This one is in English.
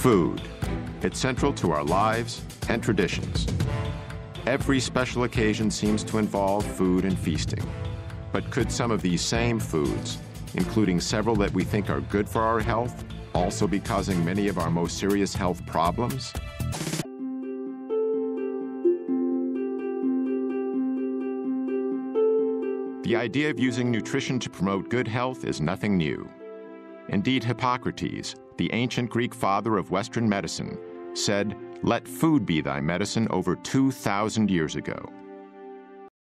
Food. It's central to our lives and traditions. Every special occasion seems to involve food and feasting. But could some of these same foods, including several that we think are good for our health, also be causing many of our most serious health problems? The idea of using nutrition to promote good health is nothing new. Indeed, Hippocrates, the ancient Greek father of Western medicine, said, Let food be thy medicine over 2,000 years ago.